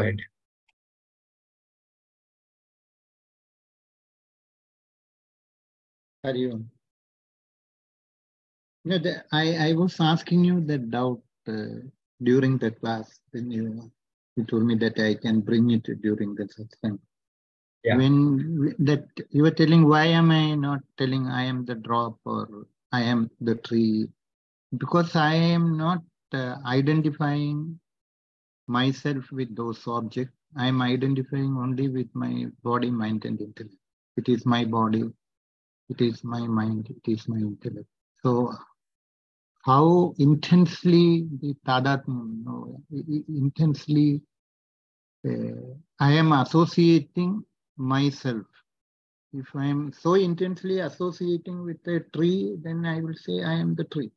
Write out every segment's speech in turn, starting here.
ahead. Hari. No, the, I, I was asking you that doubt uh, during the class when you, you told me that I can bring it during the satsang. Yeah. When that you were telling, why am I not telling I am the drop or I am the tree? Because I am not uh, identifying myself with those objects. I am identifying only with my body, mind, and intellect. It is my body, it is my mind, it is my intellect. So, how intensely the tadatmyam, you know, intensely uh, I am associating myself. If I am so intensely associating with a tree, then I will say I am the tree.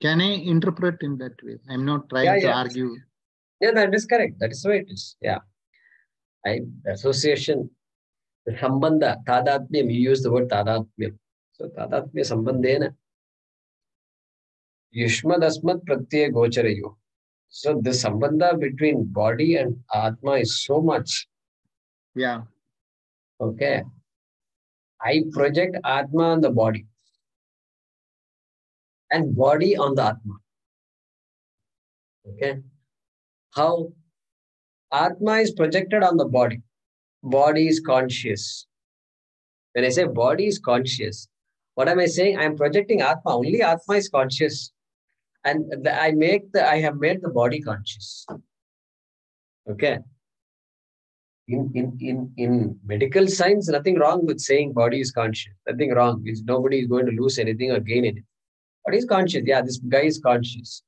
Can I interpret in that way? I'm not trying Yeah, to yeah. argue. Yeah, that is correct. That is the way it is. Yeah. I association, the sambandha, tadatmyam, you use the word tadatmyam. So tadatmya sambandhena. Yushmad asmat pratyaya gocharayo. So the sambandha between body and atma is so much. Yeah. Okay. I project atma on the body and body on the atma. Okay. How atma is projected on the body. Body is conscious. When I say body is conscious, what am I saying? I am projecting atma. Only atma is conscious. And the, I make the I have made the body conscious. Okay. In, in, in, in medical science, nothing wrong with saying body is conscious. Nothing wrong. Nobody is going to lose anything or gain anything. But he's conscious. Yeah, this guy is conscious.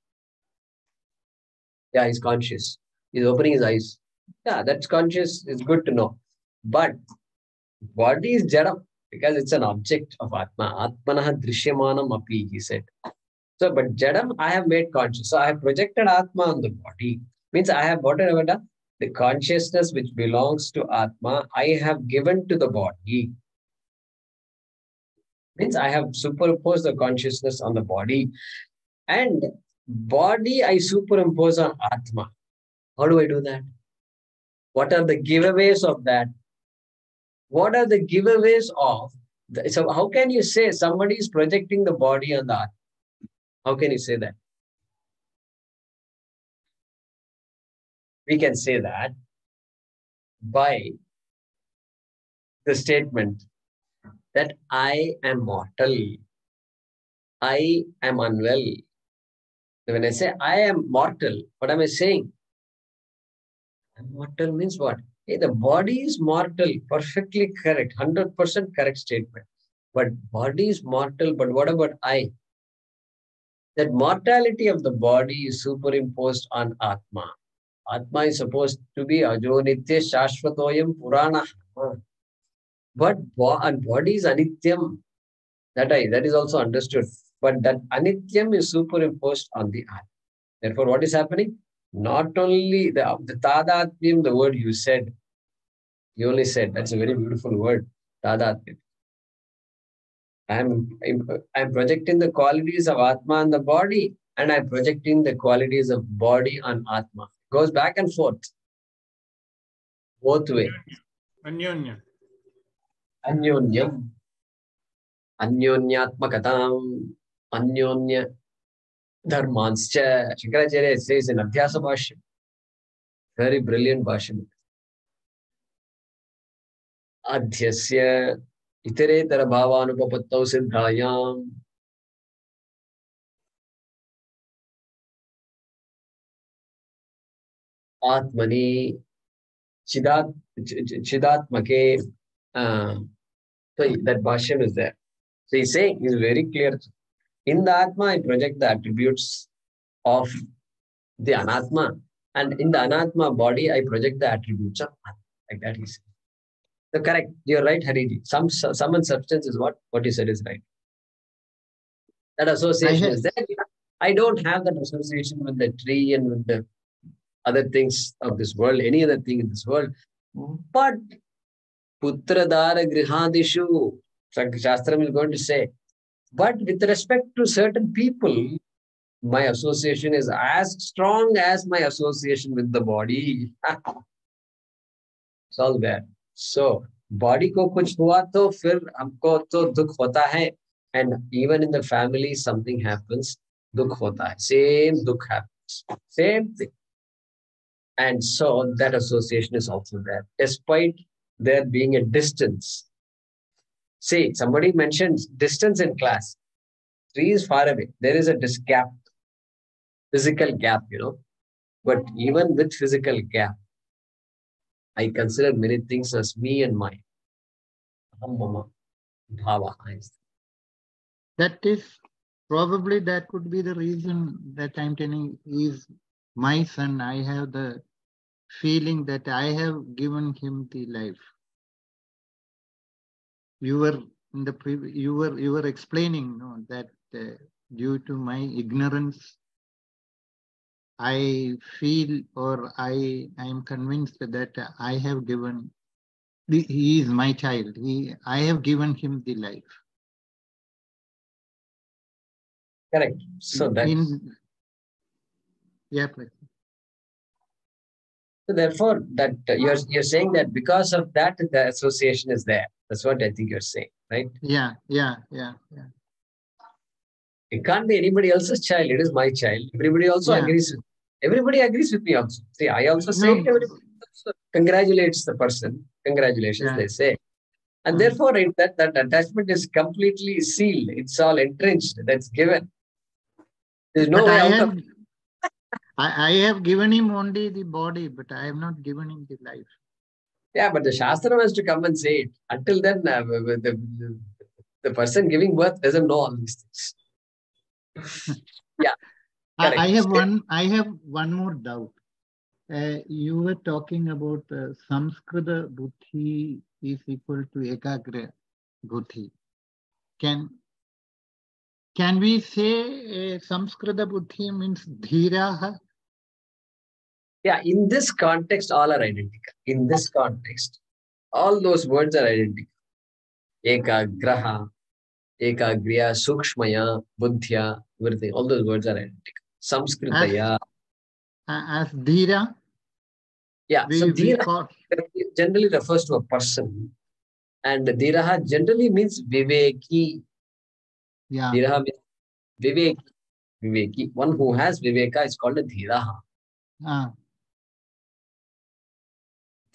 Yeah, he's conscious. He's opening his eyes. Yeah, that's conscious. It's good to know. But body is jadam because it's an object of Atma. Atmanaha drishyamanam api, he said. So, but jadam I have made conscious. So I have projected Atma on the body. Means I have what have I? The consciousness which belongs to Atma, I have given to the body. Means I have superimposed the consciousness on the body. And body I superimpose on Atma. How do I do that? What are the giveaways of that? What are the giveaways of? The, so, how can you say somebody is projecting the body on the Atma? How can you say that? We can say that by the statement that I am mortal, I am unwell. When I say I am mortal, what am I saying? Mortal means what? Hey, the body is mortal, perfectly correct, 100% correct statement. But body is mortal, but what about I? That mortality of the body is superimposed on Atma. Atma is supposed to be Ajo Nitya Shashvatoyam Purana. But and body is Anityam. That I that is also understood. But that Anityam is superimposed on the Atma. Therefore, what is happening? Not only the, the Tadatmyam, the word you said, you only said, that's a very beautiful word, Tadatmyam. I'm, I'm, projecting the qualities of Atma on the body, and I'm projecting the qualities of body on Atma. Goes back and forth. Both way. Anyonya. अन्योन्यम। अन्योन्यात्मकता अन्योन्य धर्मांश्च Shankaracharya says in अभ्यास भाष्य very brilliant भाष्य अध्यस्य इतरेतर भावानुपपत्तौ सिद्धाया आत्मनि चिदात् चिदात्मके uh, so that bhashyam is there. So he's saying, he's very clear. In the Atma, I project the attributes of the Anatma. And in the Anatma body, I project the attributes of Atma. Like that he said. So correct. You're right, Hariji. Some sum and substance is what what you said is right. That association is there. I don't have that association with the tree and with the other things of this world, any other thing in this world. But Putradara Grihadishu, Shastram is going to say, but with respect to certain people, my association is as strong as my association with the body. it's all there. So body को कुछ हुआ तो फिर हमको तो दुख होता है and even in the family something happens दुख होता है same दुख happens same thing and so that association is also there despite there being a distance. See somebody mentions distance in class. Three is far away. There is a gap physical gap you know. But even with physical gap I consider many things as me and mine. That is probably that could be the reason that I'm telling is my son. I have the feeling that I have given him the life. You were in the pre- you were you were explaining no, that uh, due to my ignorance I feel or I I am convinced that I have given he is my child. He I have given him the life. correct. So that In, yeah, please. So therefore that uh, you're you're saying that because of that the association is there. That's what I think you're saying, right? Yeah, yeah, yeah, yeah. It can't be anybody else's child. It is my child. Everybody also Yeah. agrees. With, everybody agrees with me also. See, I also say. No. Everybody also congratulates the person. Congratulations, Yeah. they say. And Mm. therefore, it, that, that attachment is completely sealed. It's all entrenched. That's given. There's no But way I out have, of I, I have given him only the body, but I have not given him the life. Yeah, but the Shastra has to come and say it. Until then, uh, the, the, the person giving birth doesn't know all these things. I, I have one. I have one more doubt. Uh, you were talking about uh, Samskrita buddhi is equal to Ekagra buddhi. Can can we say uh, Samskrita buddhi means dhiraha? Yeah, in this context, all are identical. In this context, all those words are identical. Ekagraha, Ekagriya, Sukshmaya, Buddhya, everything. All those words are identical. Samskritaya. Uh, as dhira, Yeah, we, so Dhira call, generally refers to a person. And Dhiraha generally means Viveki. yeah, Dhiraha means Viveki. Viveki. One who has Viveka is called a Dhiraha. uh,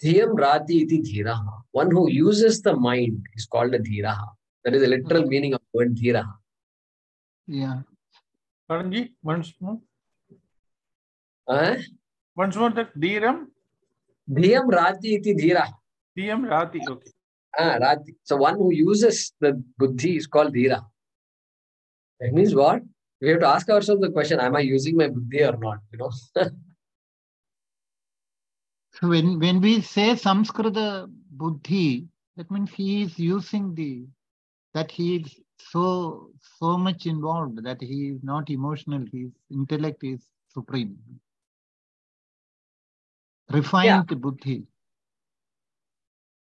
Dhiyam Rati iti Dhiraha. One who uses the mind is called a Dhiraha. That is the literal Okay. meaning of the word Dhiraha. yeah. Karanji, once more. Uh, Once more that Dhiram, Dhiyam Rati iti Dhiraha. Dhiyam Rati. Okay. Ah, Rati. So one who uses the buddhi is called Dhira. That means what? We have to ask ourselves the question, am I using my buddhi or not? You know? So when, when we say Samskrita buddhi, that means he is using the, that he is so, so much involved that he is not emotional, his intellect is supreme. Refined buddhi.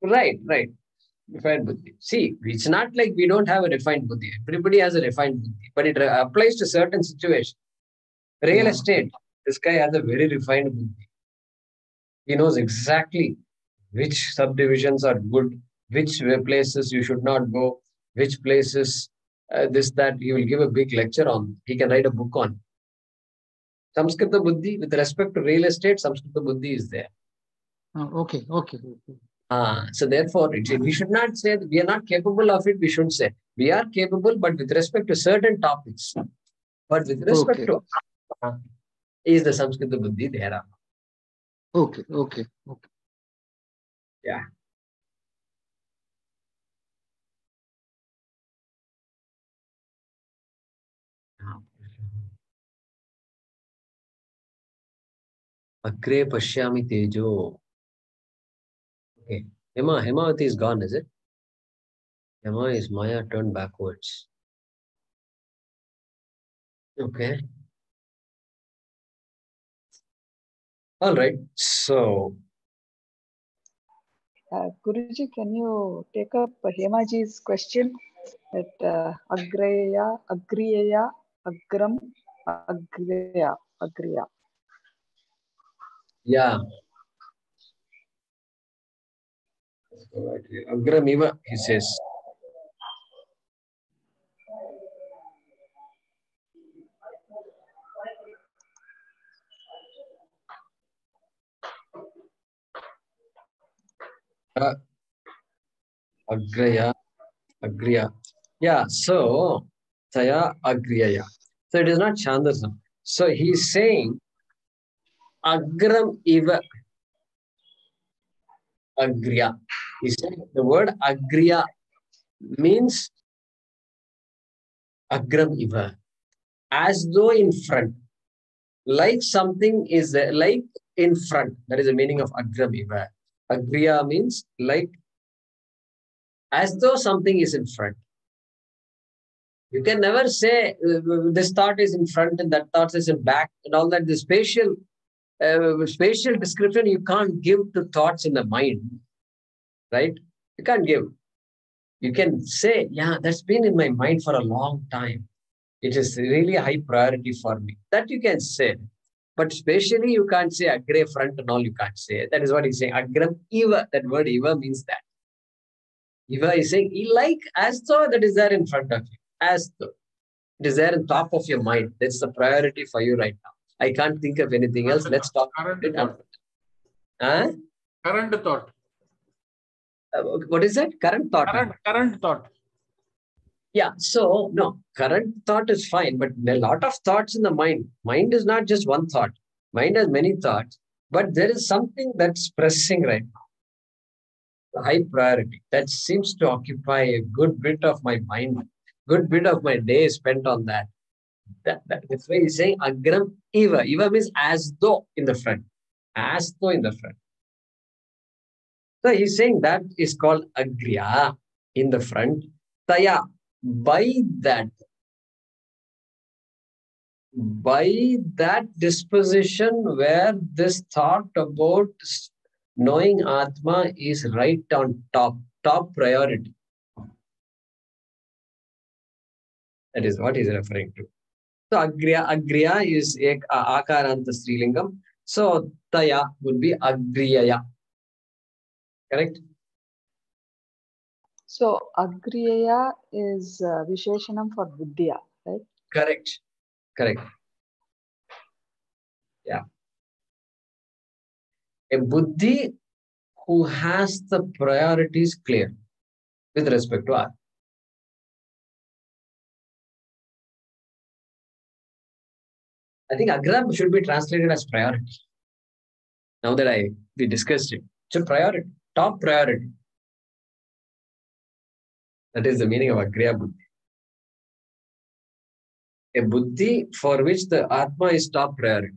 Right, right. Refined buddhi. See, it's not like we don't have a refined buddhi. Everybody has a refined buddhi, but it applies to certain situations. Real Yeah. estate, this guy has a very refined buddhi. He knows exactly which subdivisions are good, which places you should not go, which places uh, this, that. He will give a big lecture on. He can write a book on. Samskrita buddhi, with respect to real estate, Samskrita buddhi is there. Oh, okay, okay. okay. Ah, so therefore, it, we should not say that we are not capable of it. We should say we are capable, but with respect to certain topics. But with respect Okay. to uh, is the Samskrita buddhi there? Okay, okay, okay. Yeah. Agre pashyami tejo. Okay. Hema, Hemavati is gone, is it? Hema is Maya turned backwards. Okay. All right. So Uh, Guruji, can you take up Hemaji's question that uh, Agreya, Agriya, Agram, Agriya. Agriya. Yeah. Let's go right here. Agramiva, he says. Uh, Agraya, Agriya. Yeah, so Taya Agriyaya. So it is not Chandasam. So he is saying Agram Iva Agriya. He said the word Agriya means Agram Iva, as though in front, like something is there, like in front. That is the meaning of Agram Iva. Agriya means like as though something is in front. You can never say uh, this thought is in front and that thought is in back and all that. The spatial uh, spatial description you can't give to thoughts in the mind, right? You can't give. You can say, yeah, that's been in my mind for a long time. It is really a high priority for me. That you can say. But spatially, you can't say agre front and all you can't say. That is what he's saying. Agram eva. That word eva means that. Eva is saying, he like as though that is there in front of you. As though. It is there in top of your mind. That's the priority for you right now. I can't think of anything else. Let's talk about Current it. thought. Huh? Current thought. Uh, what is that? Current thought. Current, current thought. Yeah. So no, current thought is fine, but a lot of thoughts in the mind. Mind is not just one thought. Mind has many thoughts, but there is something that's pressing right now. High priority that seems to occupy a good bit of my mind, good bit of my day spent on that. That, that that's why he's saying agram eva. Eva means as though in the front. As though in the front. So he's saying that is called agriya in the front. Taya, by that, by that disposition where this thought about knowing Atma is right on top, top priority. That is what he's referring to. So agriya, agriya is ek, uh, akaranta strilingam. So taya would be agriyaya. Correct? So Agriya is uh, Visheshanam for Buddhiya, right? Correct. Correct. Yeah. A buddhi who has the priorities clear with respect to. I think agram should be translated as priority. Now that I we discussed it, it's a priority, top priority. That is the meaning of agriya buddhi. A buddhi for which the atma is top priority.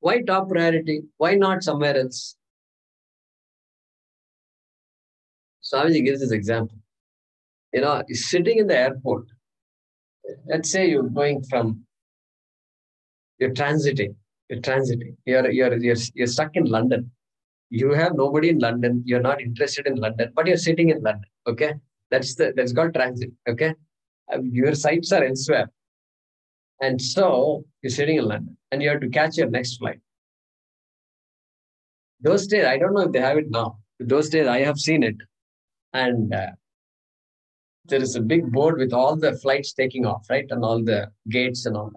Why top priority? Why not somewhere else? Swamiji gives this example. You know, sitting in the airport. Let's say you're going from, you're transiting, you're transiting, you're, you're, you're, you're stuck in London. You have nobody in London, you're not interested in London, but you're sitting in London, okay? That's the that's called transit, okay? Uh, Your sights are elsewhere. And so you're sitting in London and you have to catch your next flight. Those days, I don't know if they have it now. Those days, I have seen it. And uh, there is a big board with all the flights taking off, right? And all the gates and all.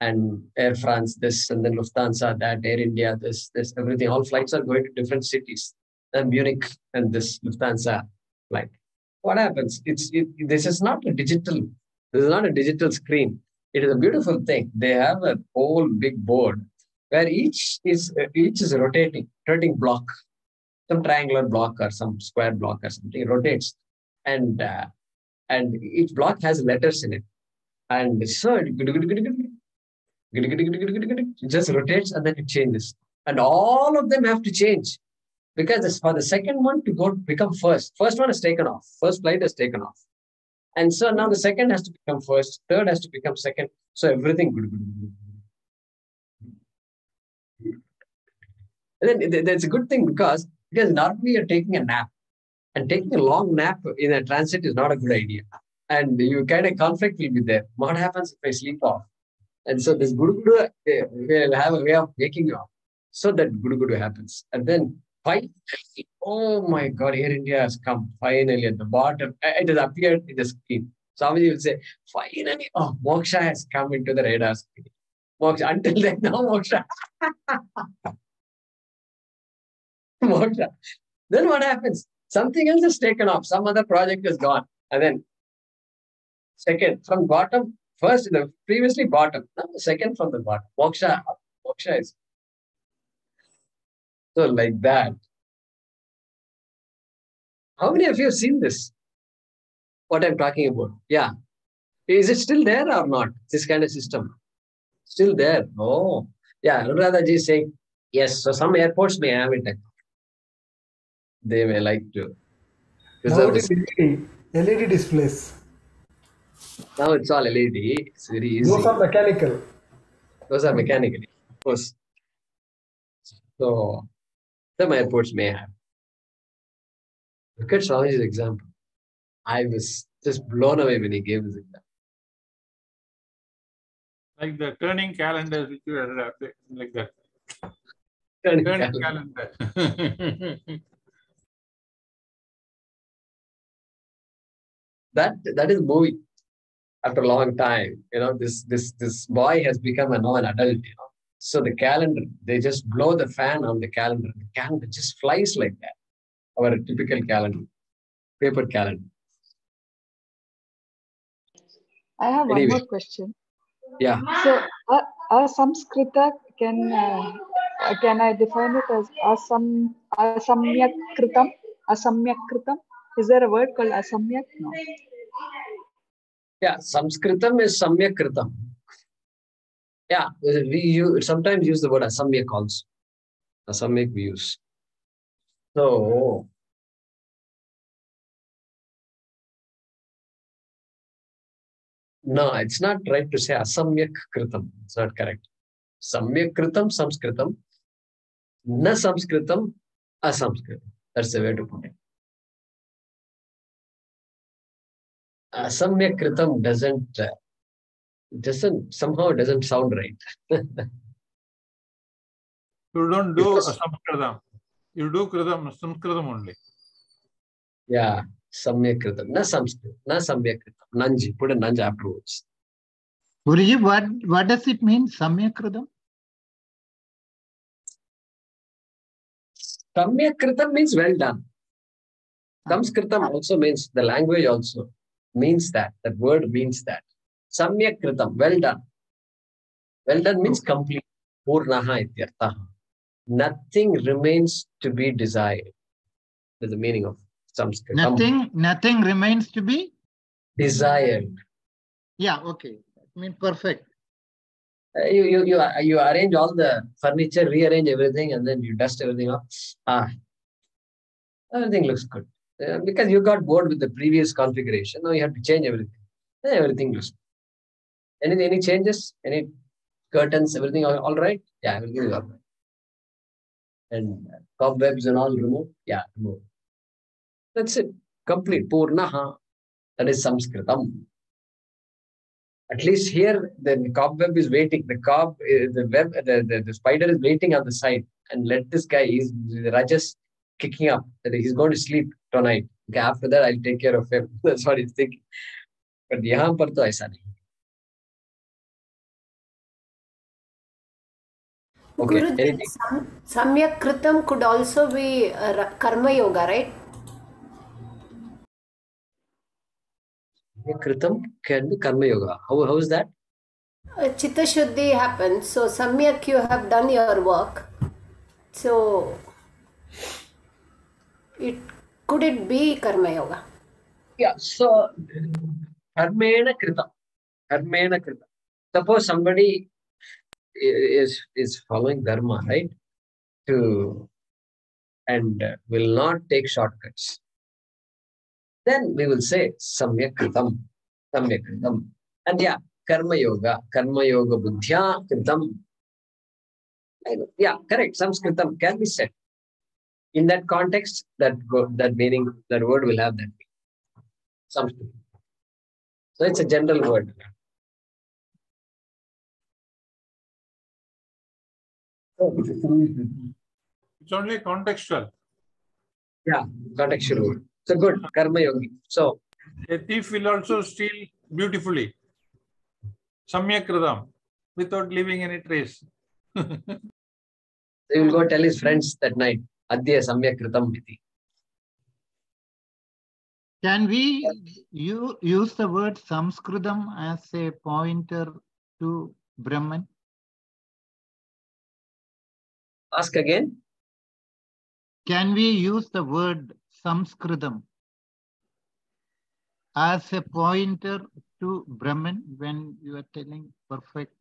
And Air France, this, and then Lufthansa, that, Air India, this, this, everything. All flights are going to different cities. And Munich and this Lufthansa flight. What happens? It's it, this is not a digital. This is not a digital screen. It is a beautiful thing. They have a whole big board where each is each is rotating, rotating block, some triangular block or some square block or something it rotates, and uh, and each block has letters in it, and so it just rotates and then it changes, and all of them have to change because it's for the second one to go become first. First one is taken off. First flight is taken off. And so now the second has to become first, third has to become second. So everything. And then th- that's a good thing because because normally you're taking a nap, and taking a long nap in a transit is not a good idea. and you kind of conflict will be there. What happens if I sleep off? And so this guru guru will have a way of waking you up. So that guru guru happens. And then finally, oh my God, Air India has come finally at the bottom. It has appeared in the screen. Swamiji will say, finally, oh, moksha has come into the radar screen. Moksha. Until then, no moksha. moksha. Then what happens? Something else is taken off. Some other project is gone. And then second from bottom, first the previously bottom, now second from the bottom. Moksha. Moksha is so like that. How many of you have seen this? What I'm talking about? Yeah. Is it still there or not? This kind of system. Still there. Oh. Yeah. Anuradha is saying, yes. So some airports may have it. They may like to. Now preserve it is this. LED, LED displays. Now it's all LED. It's very easy. Those are mechanical. Those are mechanical, of course. So some airports may have. Look at Swamiji's example. I was just blown away when he gave this example. Like the turning calendar, which you are uh, like that. Turning Turning calendar. calendar. That that is movie. After a long time, you know, this this this boy has become a now an adult, you know. So the calendar, they just blow the fan on the calendar. The calendar just flies like that. Our typical calendar, paper calendar. I have one more question. Yeah. So, uh, asamskrita can uh, can I define it as asam asamyakkritam? Asamyakkritam? Is there a word called asamyak? No. Yeah, Sanskritam is Samyak Kritam. Yeah, we use, sometimes use the word Asamyak also. Asamyak we use. So, no, it's not right to say Asamyak Kritam. It's not correct. Samyak Kritam, Sanskritam. Na Sanskritam, Asamskritam. That's the way to put it. Asamyak Kritam doesn't uh, doesn't somehow doesn't sound right. You don't do Because- Samskritam. You do Kritam, Sanskritam only. yeah, Samyak Kritam. Na Sanskrit, na Samyak Kritam. Nanji, put a Nanj afterwards. Guruji, what, what does it mean, Samyakridam? Samyak Kritam means well done. Samskritam also means the language also means that. That word means that. Samyak Kritam, well done. Well done means complete. Purnaha ityartha. Nothing remains to be desired. That's the meaning of Sanskrit. Nothing, nothing remains to be? Desired. Yeah, okay. I mean, perfect. Uh, you, you, you, uh, you arrange all the furniture, rearrange everything, and then you dust everything up. Ah, everything looks good. Uh, because you got bored with the previous configuration, now you have to change everything. Then everything looks. Any, any changes? Any curtains? Everything all, all right? Yeah, everything is all right. And cobwebs and all removed? Yeah, removed. That's it. Complete. Purnaha. That is Sanskritam. At least here, the cobweb is waiting. The cob, uh, the web, the, the, the spider is waiting on the side. And let this guy, the Rajas kicking up that he's going to sleep tonight. Okay, after that, I'll take care of him. That's what he's thinking. But यहाँ पर तो ऐसा नहीं. Okay, Guruji, anything? sam, Samyak Kritam could also be uh, ra- Karma Yoga, right? Kritam can be karma yoga. How, how is that? Uh, Chitta Shuddhi happens. So, Samyak, you have done your work. So, it could it be Karma Yoga? Yeah, so karmena kritam. Karmena kritam. Suppose somebody is is following dharma, right? To and uh, will not take shortcuts. Then we will say samyak kritam, samyak kritam. And yeah, karma yoga, karma yoga buddhya kritam. Yeah, correct. Sanskritam can be said. In that context, that that meaning, that word will have that. Sanskrit. So it's a general word. It's only contextual. Yeah, contextual word. So good, karma yogi. So A thief will also steal beautifully. Samyak kridam, without leaving any trace. he will go tell his friends that night, Adya Samyak Kritam Iti. Can we you use the word Samskritam as a pointer to Brahman? Ask again. Can we use the word Samskritam as a pointer to Brahman when you are telling perfect,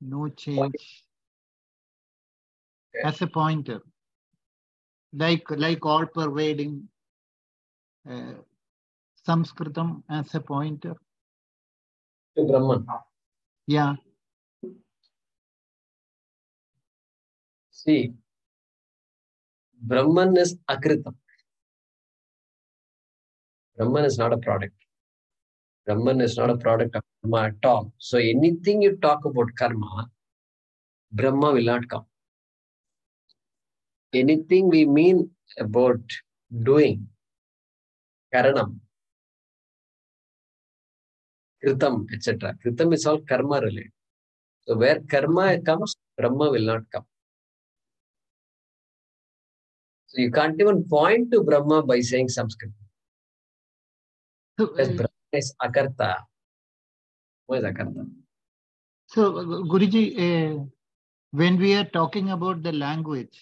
no change? Okay. As a pointer, like like all pervading uh, Samskritam as a pointer. To Brahman. Yeah, See, Brahman is Akritam. Brahman is not a product. Brahman is not a product of karma at all. So anything you talk about karma, Brahma will not come. Anything we mean about doing, karanam, kritam, etc. Kritam is all karma related. So where karma comes, Brahma will not come. So you can't even point to Brahma by saying Sanskrit. so, Because uh, Brahma is Akarta. What is Akarta? so uh, Guruji, uh, when we are talking about the language,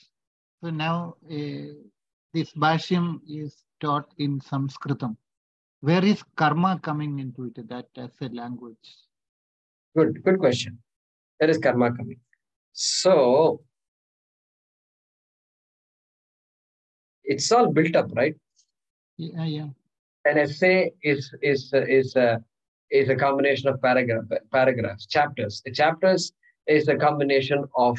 so now uh, this Bhashyam is taught in Sanskritam. Where is karma coming into it, that as a language? Good, good question. There is karma coming. So it's all built up, right? Yeah, yeah. An essay is is is a is a combination of paragraph paragraphs, chapters. The chapters is a combination of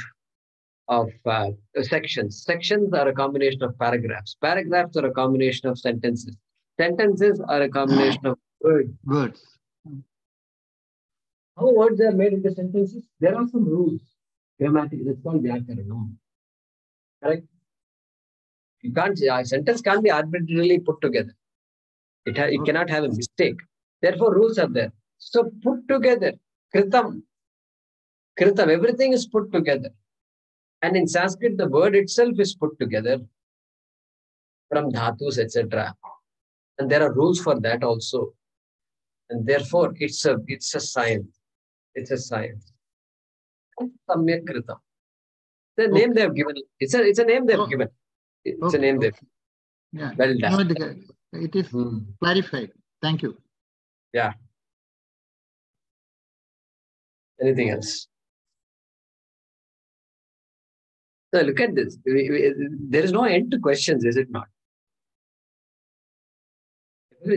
of uh, sections. Sections are a combination of paragraphs. Paragraphs are a combination of sentences. Sentences are a combination of words. Words. How words are made into sentences? There are some rules. Grammatic, it's called Vyakaranam. Correct? You can't, a sentence can't be arbitrarily put together. It, ha- it cannot have a mistake. Therefore, rules are there. So put together, kritam. Kritam, everything is put together. And in Sanskrit, the word itself is put together from dhatus, etc. And there are rules for that also. And therefore, it's a it's a science. It's a science. Samyak kritam. The name they have given. It's a it's a name they have Oh. given. It's Okay, a name they've Yeah. well done. the- it is Hmm. clarified. Thank you. Yeah. Anything else? So look at this. There is no end to questions, is it not?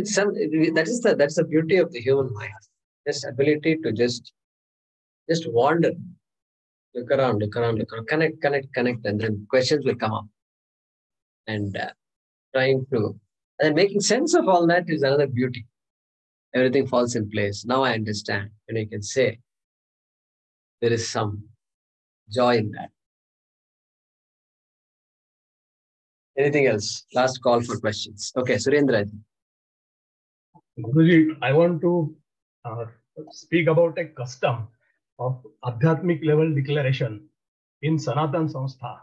Some, that is the that's the beauty of the human mind. This ability to just just wander, look around, look around, look around, connect, connect, connect, and then questions will come up. And uh, trying to and making sense of all that is another beauty. Everything falls in place. Now I understand, and you can say there is some joy in that. Anything else? Last call for questions. Okay, Surendra. Guruji, I want to uh, speak about a custom of Adhyatmic level declaration in Sanatan Sanstha.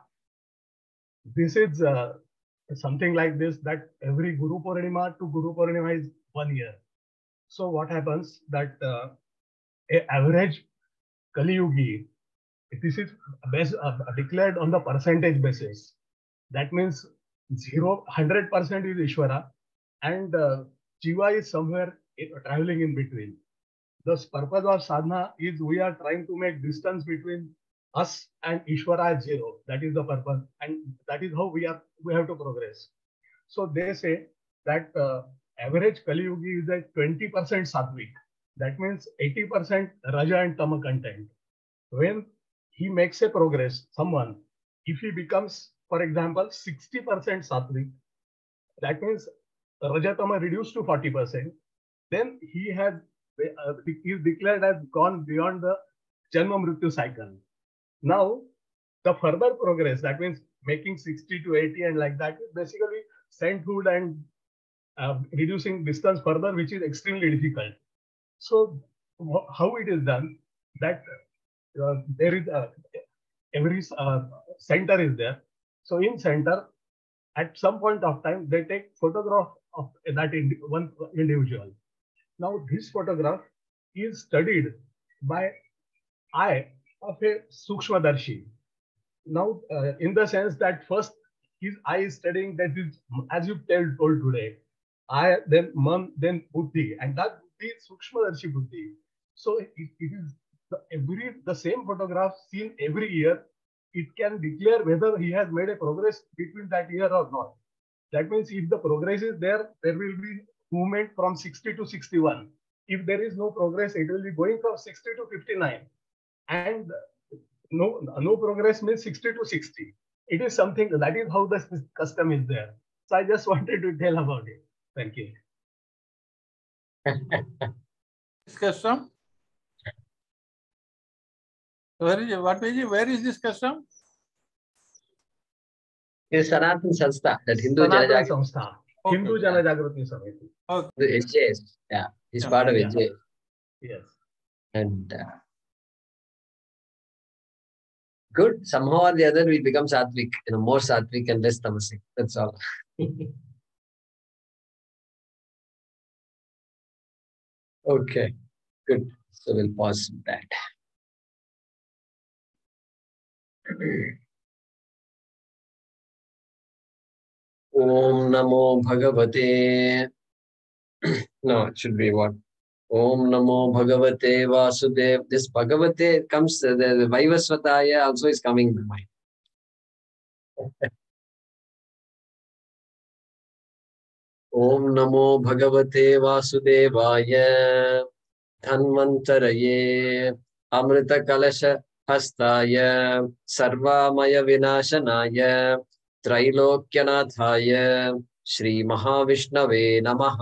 This is uh, something like this that every Guru Purnima to Guru Purnima is one year. So what happens that uh, average Kali Yugi, this is based, uh, declared on the percentage basis. That means zero, 100% is Ishvara and uh, Jiva is somewhere in, traveling in between. The purpose of sadhana is we are trying to make distance between us and Ishvara zero. That is the purpose, and that is how we are we have to progress. So they say that uh, average Kali Yugi is at 20% sattvic. That means 80% Raja and Tama content. When he makes a progress, someone, if he becomes, for example, 60% sattvic, that means Rajatama reduced to 40%. then he has uh, declared as gone beyond the Janma Mrityu cycle. Now, the further progress, that means making 60 to 80 and like that, is basically sainthood and uh, reducing distance further, which is extremely difficult. So, how it is done, that uh, there is a, every uh, center is there. So, in center, at some point of time, they take photograph of that indi- one individual. Now, this photograph is studied by eye of a Sukshmadarshi. Now, uh, in the sense that first his eye is studying that is, as you tell, told today, I, then man, then buddhi, and that buddhi is Sukshmadarshi buddhi. So it, it is the, every the same photograph seen every year. It can declare whether he has made a progress between that year or not. That means if the progress is there, there will be movement from 60 to 61. If there is no progress, it will be going from 60 to 59. And no, no progress means 60 to 60. It is something that is how the custom is there. So I just wanted to tell about it. Thank you. This custom? Where is, what is it? Where is this custom? Is Sanatan Sanstha, that Hindu Sanatana Janajagrati, Samstha, Okay. Hindu Jana Jagrati Samiti. the SJS. Yeah, he's Yeah, part of yeah. Yes. And uh, good. Somehow or the other, we become sattvic, you know, more sattvic and less tamasic. That's all. okay, good. So we'll pause that. Om Namo Bhagavate. no, it should be what? Om Namo Bhagavate Vasudev. This Bhagavate comes, uh, the, the Vaivasvataya also is coming to mind. Om Namo Bhagavate Vasudevaya Dhanvantaraye Amrita Kalasha हस्ताय सर्वामयविनाशनाय त्रैलोक्यनाथाय श्रीमहाविष्णवे नमः।